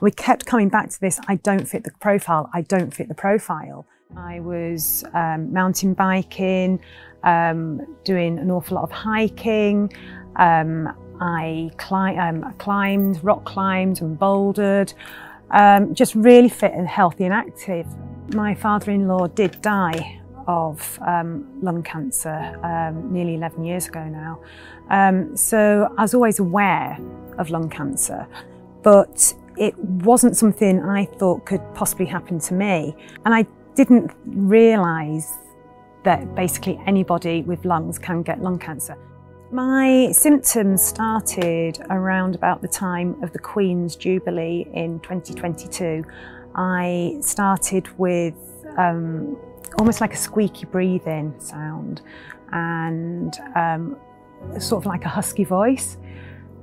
We kept coming back to this, I don't fit the profile, I don't fit the profile. I was um, mountain biking, um, doing an awful lot of hiking. Um, I cli um, climbed, rock climbed and bouldered, um, just really fit and healthy and active. My father-in-law did die of um, lung cancer um, nearly 11 years ago now. Um, so I was always aware of lung cancer, but it wasn't something I thought could possibly happen to me. And I didn't realise that basically anybody with lungs can get lung cancer. My symptoms started around about the time of the Queen's Jubilee in 2022. I started with um, almost like a squeaky breathing sound and um, sort of like a husky voice.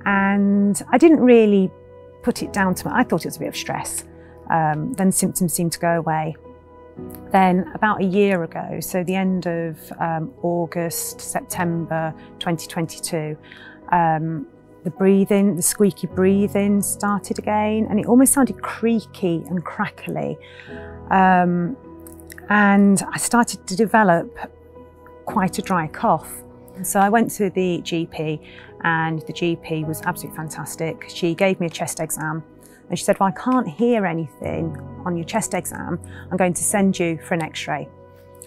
And I didn't really put it down to, my, I thought it was a bit of stress. Um, then symptoms seemed to go away. Then about a year ago, so the end of um, August, September 2022, um, the breathing, the squeaky breathing started again and it almost sounded creaky and crackly. Um, and I started to develop quite a dry cough. So I went to the GP and the GP was absolutely fantastic. She gave me a chest exam and she said, well, I can't hear anything on your chest exam. I'm going to send you for an x-ray.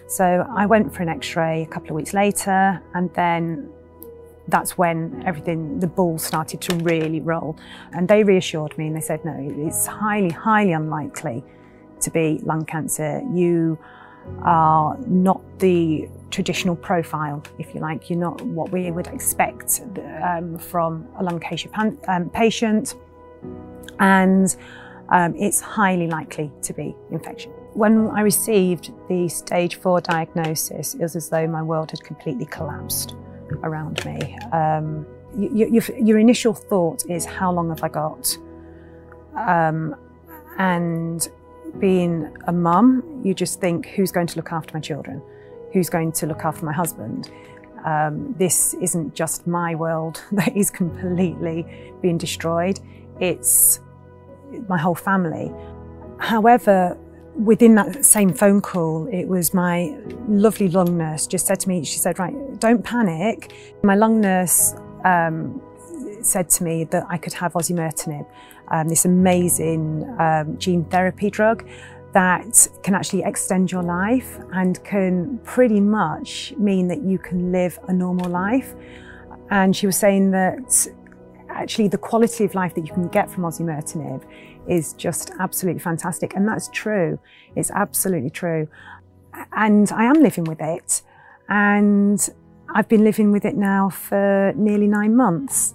So I went for an x-ray a couple of weeks later and then that's when everything, the ball started to really roll. And they reassured me and they said, no, it's highly, highly unlikely to be lung cancer. You are not the traditional profile, if you like. You're not what we would expect um, from a lung cancer um, patient and um, it's highly likely to be infection. When I received the stage four diagnosis, it was as though my world had completely collapsed around me. Um, your, your, initial thought is, how long have I got? Um, and being a mum, you just think, who's going to look after my children? Who's going to look after my husband? Um, this isn't just my world that is completely being destroyed. It's my whole family. However, within that same phone call, it was my lovely lung nurse just said to me, she said, right, don't panic. My lung nurse um, said to me that I could have osimertinib, um, this amazing um, gene therapy drug that can actually extend your life and can pretty much mean that you can live a normal life. And she was saying that actually the quality of life that you can get from osimertinib is just absolutely fantastic. And that's true. It's absolutely true. And I am living with it. And I've been living with it now for nearly nine months.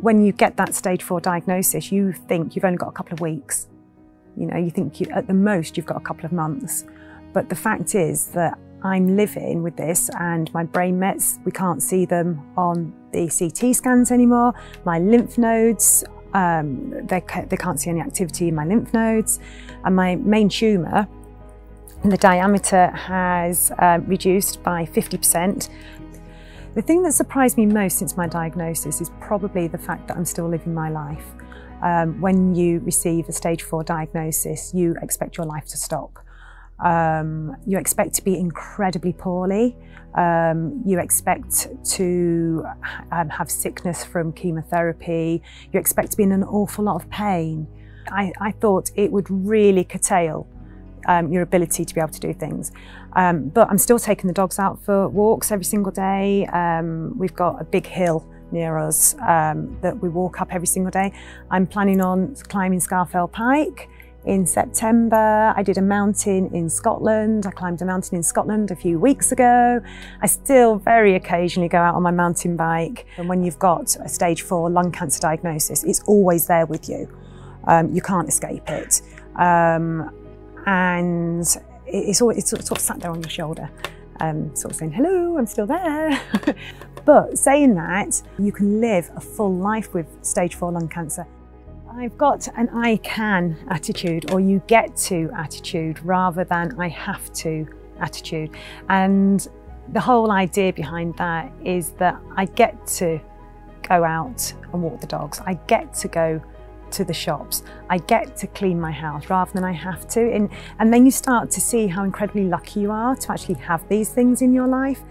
When you get that stage four diagnosis, you think you've only got a couple of weeks. You know, you think you, at the most you've got a couple of months. But the fact is that I'm living with this and my brain mets, we can't see them on the CT scans anymore. My lymph nodes, um, they, they can't see any activity in my lymph nodes. And my main tumour, the diameter has uh, reduced by 50%. The thing that surprised me most since my diagnosis is probably the fact that I'm still living my life. Um, when you receive a stage four diagnosis, you expect your life to stop. Um, you expect to be incredibly poorly. Um, you expect to um, have sickness from chemotherapy. You expect to be in an awful lot of pain. I, I thought it would really curtail um, your ability to be able to do things. Um, but I'm still taking the dogs out for walks every single day. Um, we've got a big hill near us that we walk up every single day. I'm planning on climbing Scafell Pike in September. I did a mountain in Scotland. I climbed a mountain in Scotland a few weeks ago. I still very occasionally go out on my mountain bike. And when you've got a stage four lung cancer diagnosis, it's always there with you. Um, you can't escape it. Um, and it's, always, it's sort of sat there on your shoulder, um, sort of saying, hello, I'm still there. but saying that, you can live a full life with stage four lung cancer. I've got an I can attitude or you get to attitude rather than I have to attitude. And the whole idea behind that is that I get to go out and walk the dogs. I get to go to the shops. I get to clean my house rather than I have to. And, and then you start to see how incredibly lucky you are to actually have these things in your life.